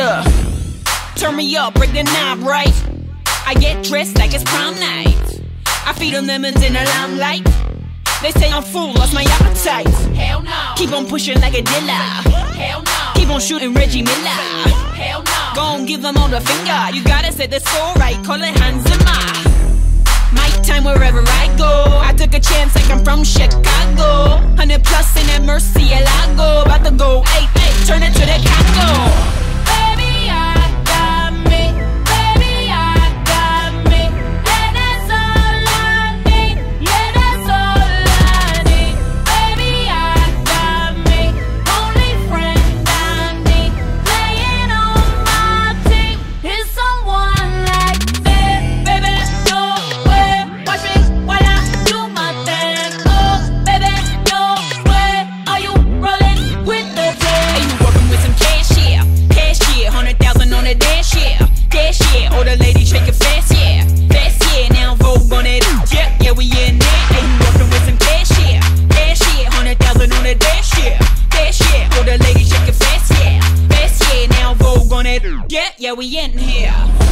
up, break the knob, right? I get dressed like it's prom night. I feed them lemons in the limelight. They say I'm full, lost my appetite. Hell no. Keep on pushing like a dealer. Hell no. Keep on shooting Reggie Miller. Hell no. Go on, give them all the finger. You gotta set the score right, call it hands Hans Zimmer. My time wherever I go. I took a chance like I'm from Chicago. Yeah, we in here.